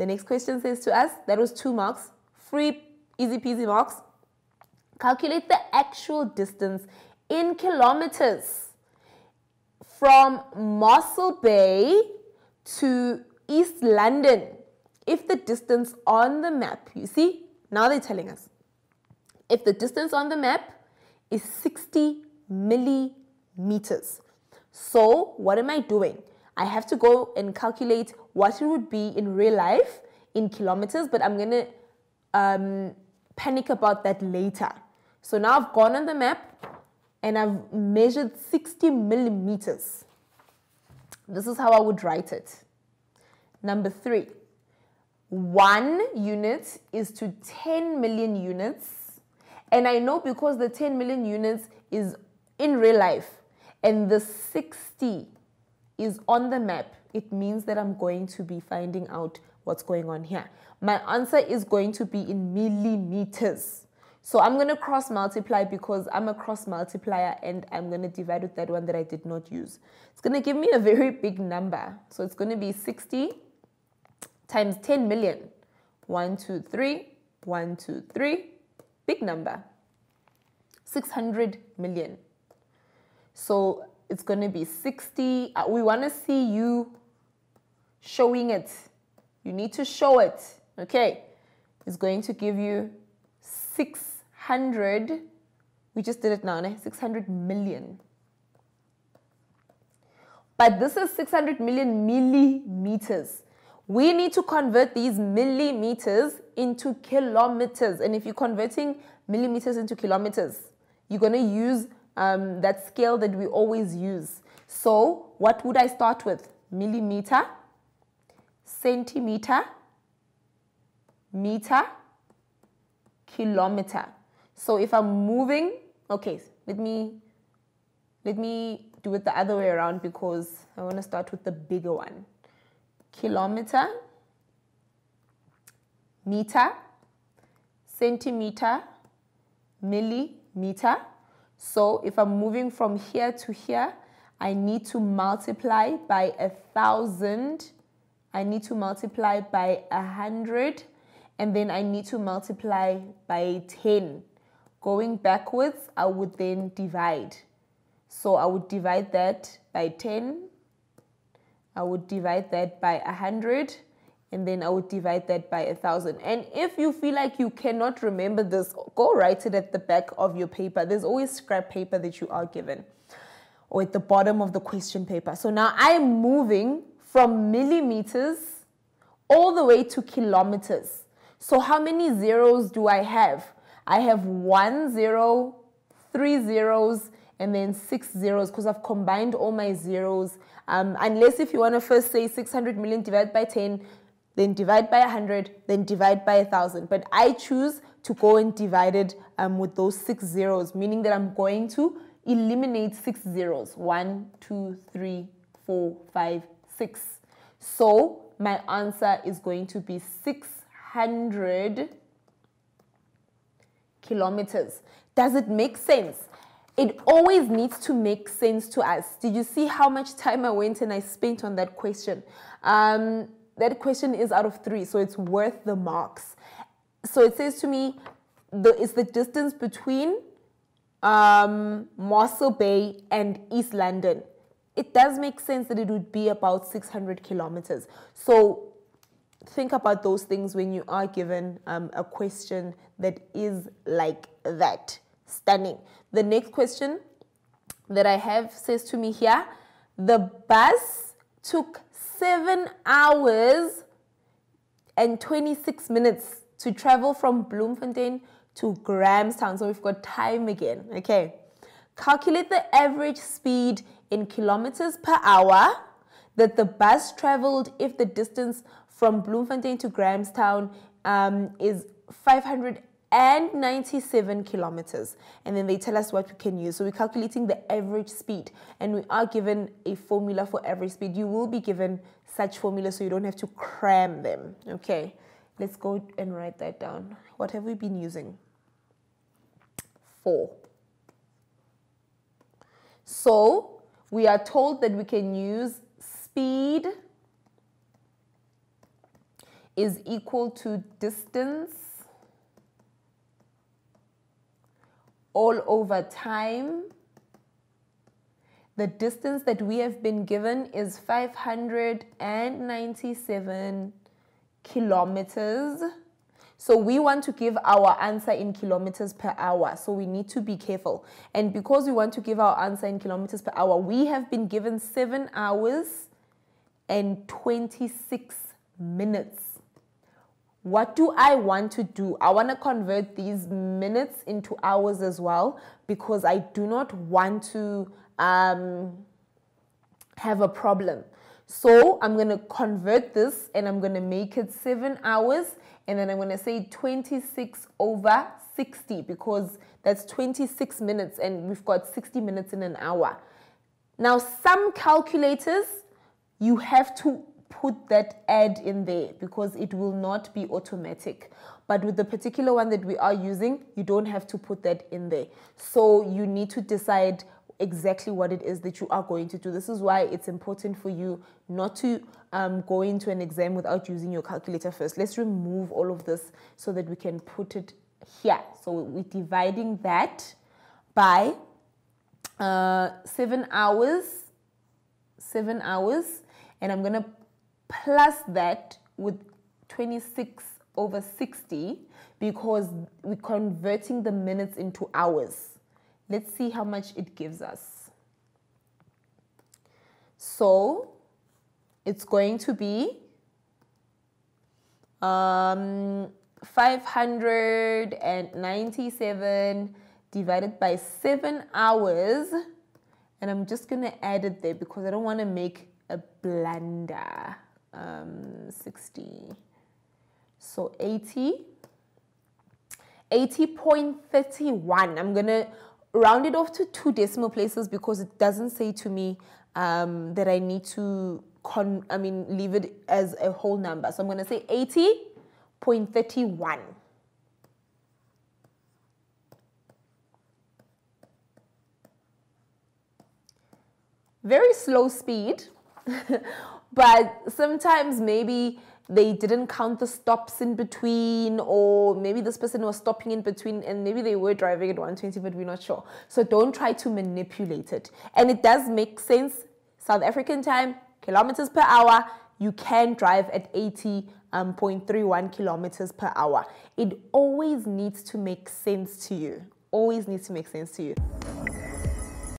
The next question says to us, that was two marks, free, easy peasy marks. Calculate the actual distance in kilometers from Mossel Bay to East London. If the distance on the map, you see, now they're telling us, if the distance on the map is 60 millimeters. So what am I doing? I have to go and calculate what it would be in real life in kilometers, but I'm going to um, panic about that later. So now I've gone on the map and I've measured 60 millimeters. This is how I would write it. Number three, one unit is to 10 million units. And I know because the 10 million units is in real life and the 60 is on the map, it means that I'm going to be finding out what's going on here. My answer is going to be in millimeters. So I'm going to cross multiply because I'm a cross multiplier and I'm going to divide with that one that I did not use. It's going to give me a very big number. So it's going to be 60 times 10 million. 1, 2, 3, 1, 2, 3, big number. 600 million. So it's going to be 60. Uh, we want to see you showing it. You need to show it. Okay. It's going to give you 600. We just did it now, né? 600 million. But this is 600 million millimeters. We need to convert these millimeters into kilometers. And if you're converting millimeters into kilometers, you're going to use um, that scale that we always use. So what would I start with? Millimeter, centimeter, meter, kilometer. So if I'm moving, okay, let me let me do it the other way around because I want to start with the bigger one. Kilometer, meter, centimeter, millimeter. So if I'm moving from here to here, I need to multiply by a thousand. I need to multiply by a hundred and then I need to multiply by 10. Going backwards, I would then divide. So I would divide that by 10. I would divide that by 100 and then I would divide that by a thousand. And if you feel like you cannot remember this, go write it at the back of your paper. There's always scrap paper that you are given or at the bottom of the question paper. So now I am moving from millimeters all the way to kilometers. So how many zeros do I have? I have one zero, three zeros, and then six zeros because I've combined all my zeros. Um, unless if you want to first say 600 million divided by 10, then divide by 100, then divide by 1,000. But I choose to go and divide it um, with those six zeros, meaning that I'm going to eliminate six zeros. One, two, three, four, five, six. So my answer is going to be 600 kilometers. Does it make sense? It always needs to make sense to us. Did you see how much time I went and I spent on that question? Um, that question is out of three, so it's worth the marks. So it says to me, the, it's the distance between um, Mossel Bay and East London. It does make sense that it would be about 600 kilometers. So think about those things when you are given um, a question that is like that. Stunning. The next question that I have says to me here, the bus took seven hours and 26 minutes to travel from Bloemfontein to Grahamstown. So we've got time again. Okay. Calculate the average speed in kilometers per hour that the bus traveled if the distance from Bloemfontein to Grahamstown um, is 500 and 97 kilometers. And then they tell us what we can use. So we're calculating the average speed and we are given a formula for average speed. You will be given such formulas so you don't have to cram them. Okay, let's go and write that down. What have we been using? Four. So we are told that we can use speed is equal to distance all over time. The distance that we have been given is 597 kilometers. So we want to give our answer in kilometers per hour. So we need to be careful. And because we want to give our answer in kilometers per hour, we have been given seven hours and 26 minutes. What do I want to do? I want to convert these minutes into hours as well because I do not want to um, have a problem. So I'm going to convert this and I'm going to make it seven hours and then I'm going to say 26 over 60 because that's 26 minutes and we've got 60 minutes in an hour. Now, some calculators, you have to put that ad in there because it will not be automatic. But with the particular one that we are using, you don't have to put that in there. So you need to decide exactly what it is that you are going to do. This is why it's important for you not to um, go into an exam without using your calculator first. Let's remove all of this so that we can put it here. So we're dividing that by uh, seven hours, seven hours, and I'm going to plus that with 26 over 60 because we're converting the minutes into hours. Let's see how much it gives us. So it's going to be um, 597 divided by 7 hours. And I'm just going to add it there because I don't want to make a blunder. Um, 60. So 80. 80.31. I'm going to round it off to two decimal places because it doesn't say to me um, that I need to con I mean leave it as a whole number. So I'm going to say 80.31. Very slow speed, but sometimes maybe they didn't count the stops in between, or maybe this person was stopping in between and maybe they were driving at 120, but we're not sure. So don't try to manipulate it. And it does make sense. South African time, kilometers per hour, you can drive at 80.31 um, kilometers per hour. It always needs to make sense to you. Always needs to make sense to you.